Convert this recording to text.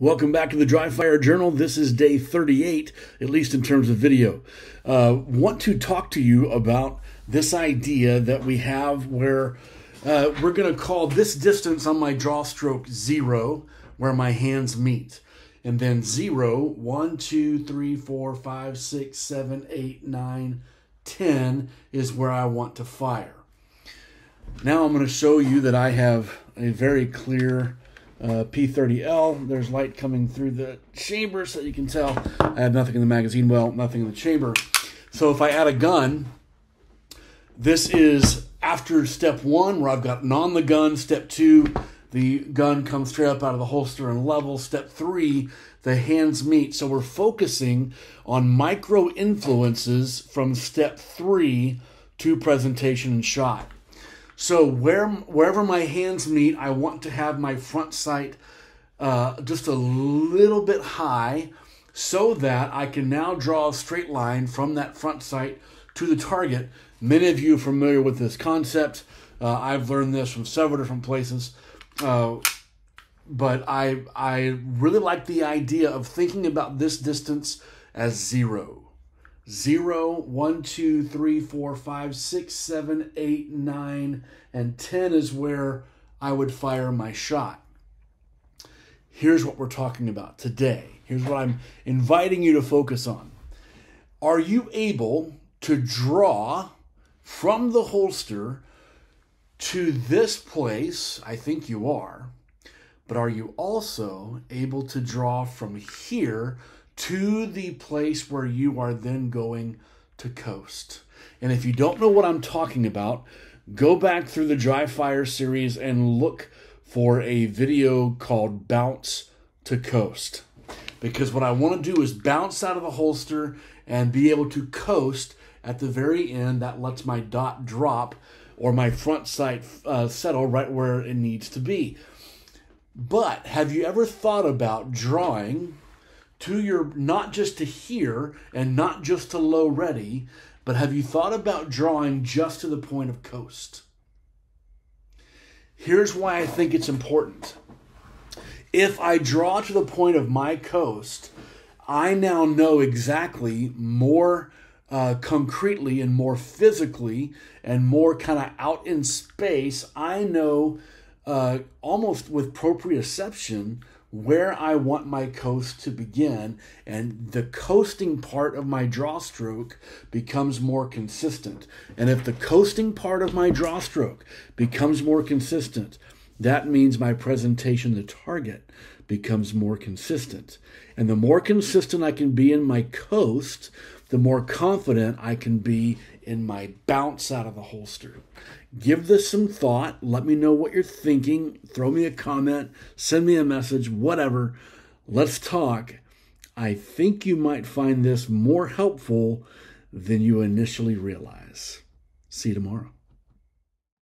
Welcome back to the Dry Fire Journal. This is day 38, at least in terms of video. Uh, want to talk to you about this idea that we have where uh, we're going to call this distance on my draw stroke zero, where my hands meet. And then zero, one, two, three, four, five, six, seven, eight, nine, ten is where I want to fire. Now I'm going to show you that I have a very clear uh, P30L. There's light coming through the chamber so you can tell I have nothing in the magazine well, nothing in the chamber. So if I add a gun, this is after step one where I've got on the gun. Step two, the gun comes straight up out of the holster and level. Step three, the hands meet. So we're focusing on micro influences from step three to presentation and shot. So where wherever my hands meet, I want to have my front sight uh, just a little bit high so that I can now draw a straight line from that front sight to the target. Many of you are familiar with this concept. Uh, I've learned this from several different places. Uh, but I, I really like the idea of thinking about this distance as zero. 0, 1, 2, 3, 4, 5, 6, 7, 8, 9, and 10 is where I would fire my shot. Here's what we're talking about today. Here's what I'm inviting you to focus on. Are you able to draw from the holster to this place? I think you are. But are you also able to draw from here to the place where you are then going to coast. And if you don't know what I'm talking about, go back through the Dry Fire series and look for a video called Bounce to Coast. Because what I want to do is bounce out of the holster and be able to coast at the very end. That lets my dot drop or my front sight uh, settle right where it needs to be. But have you ever thought about drawing to your not just to here and not just to low ready, but have you thought about drawing just to the point of coast? Here's why I think it's important. If I draw to the point of my coast, I now know exactly more uh, concretely and more physically and more kind of out in space. I know uh, almost with proprioception where I want my coast to begin, and the coasting part of my draw stroke becomes more consistent. And if the coasting part of my draw stroke becomes more consistent, that means my presentation, the target, becomes more consistent. And the more consistent I can be in my coast, the more confident I can be in my bounce out of the holster. Give this some thought. Let me know what you're thinking. Throw me a comment, send me a message, whatever. Let's talk. I think you might find this more helpful than you initially realize. See you tomorrow.